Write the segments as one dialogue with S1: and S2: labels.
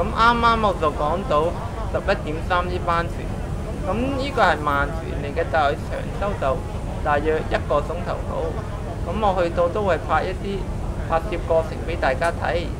S1: 咁啱啱我就講到十一點三呢班船，咁呢個係慢船嚟嘅，就係長洲就大約一個鐘頭到。咁我去到都會拍一啲拍攝過程俾大家睇。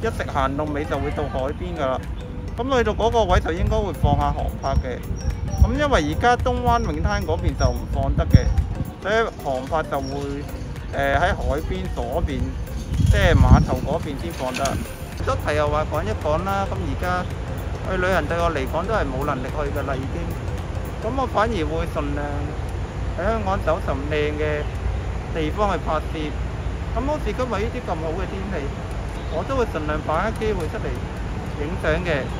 S1: 一直行到尾就會到海邊㗎啦，咁去到嗰個位就應該會放下航拍嘅。咁因為而家東灣泳灘嗰邊就唔放得嘅，所以航拍就會誒喺、海邊左邊，即係碼頭嗰邊先放得。都提又話講一講啦，咁而家去旅行對我嚟講都係冇能力去㗎啦已經。咁我反而會盡量喺香港找尋靚嘅地方去拍攝。咁好似今日呢啲咁好嘅天氣。我都會盡量把握機會出嚟影相嘅。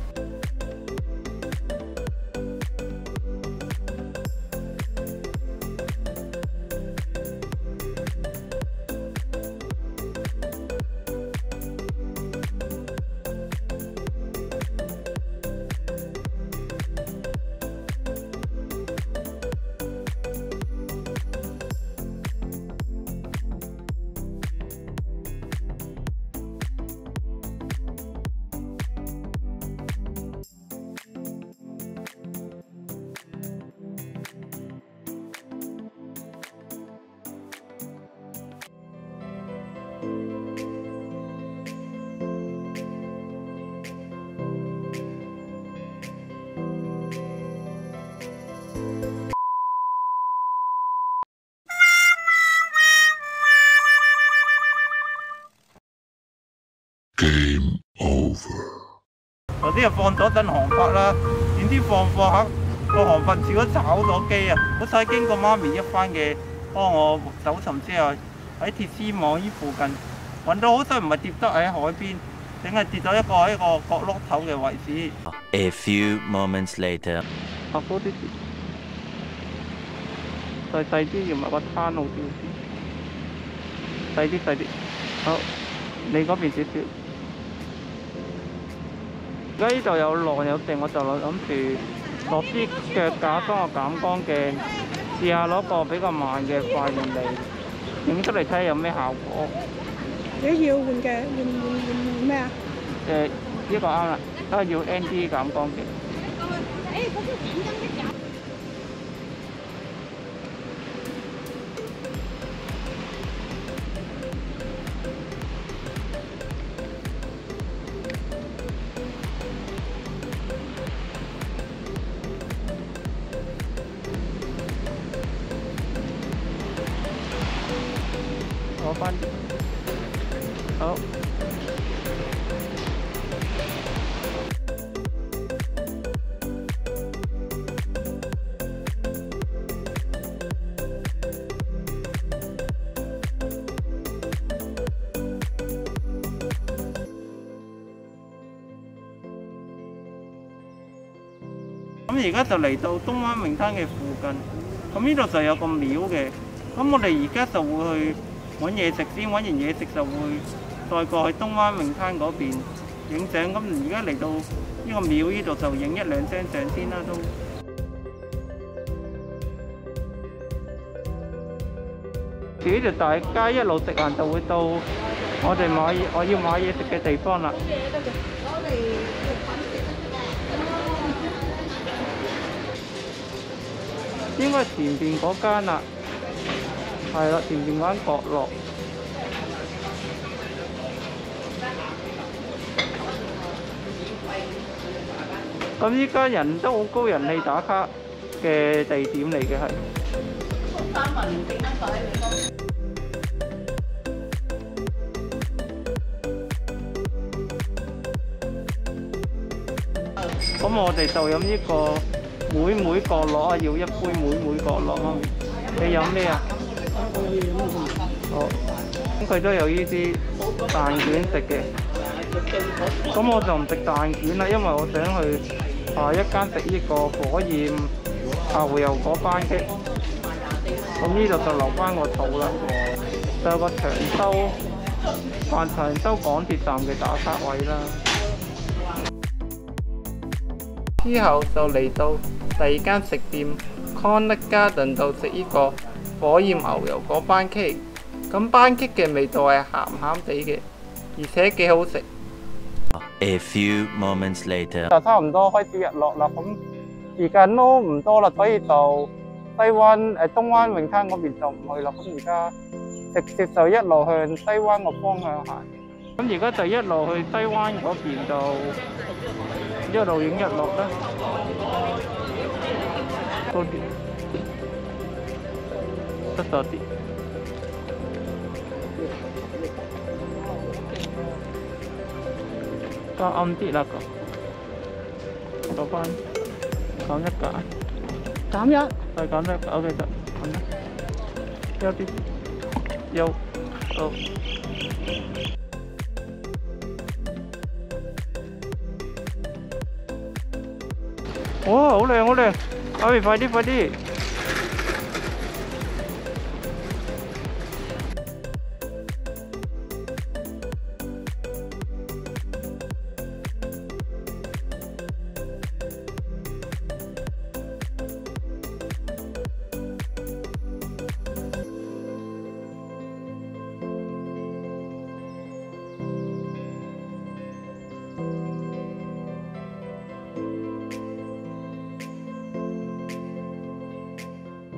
S1: 頭先又放咗陣航拍啦，點知放放下個航拍似咗炒咗機啊！好彩經過媽咪一番嘅幫我搜尋之後，喺鐵絲網依附近揾到，好彩唔係跌得喺海邊，淨係跌咗一個喺個角落頭嘅位置。
S2: A few moments later，
S1: 拍多啲，細細啲，要埋個攤好啲，細啲細啲，好，你嗰邊少少。而家呢度有浪有剩，我就諗住落啲腳架當我減光鏡，試下攞個比較慢嘅快門嚟影出嚟睇下有咩效果。
S3: 你要換嘅換換換換咩啊？
S1: 誒，呢個啱啦，都係要 ND 減光鏡。好，咁而家就嚟到東灣泳灘嘅附近，咁呢度就有個廟嘅，咁我哋而家就會去。揾嘢食先，揾完嘢食就會再過去東灣泳灘嗰邊影相。咁而家嚟到呢個廟呢度就影一兩張相先啦，都。住呢條大街一路直行就會到我哋買我要買嘢食嘅地方啦。應該前邊嗰間啦，係啦，甜甜灣角落。咁依家人都好高人氣打卡嘅地點嚟嘅係。咁我哋就飲呢個妹妹角落啊，要一杯妹妹角落啊。你飲咩啊？好，咁佢都有呢啲蛋卷食嘅。咁我就唔食蛋卷啦，因為我想去下一間食呢個火焰牛油果班戟。咁呢度就留翻個肚啦，就有個長洲環長洲港鐵站嘅打卡位啦。之後就嚟到第二間食店 Coney Garden 度食呢個火焰牛油果班戟。咁班戟嘅味道係鹹鹹地嘅，而且幾好食。
S2: A few moments later.
S1: 就差唔多開始日落啦，咁時間都唔多啦，所以就西灣誒東灣泳灘嗰邊就唔去啦。咁而家直接就一路向西灣個方向行。咁而家就一路去西灣嗰邊就一路影日落啦。多啲，得多啲。加暗啲啦，個攞翻減一格，
S3: 減一，
S1: 再減一格，OK 得，咁啦，有啲有好。哇！好靚好靚，阿咪快啲快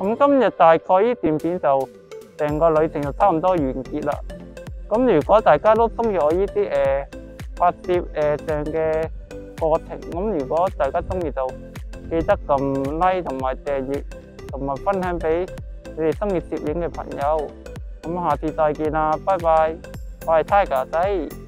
S1: 咁今日大概呢段片就成個旅程就差唔多完結啦。咁如果大家都中意我呢啲誒拍攝誒上嘅過程，咁如果大家中意就記得撳 like 同埋訂閱，同埋分享俾你哋中意攝影嘅朋友。咁下次再見啦，拜拜！我係 Tiger 仔。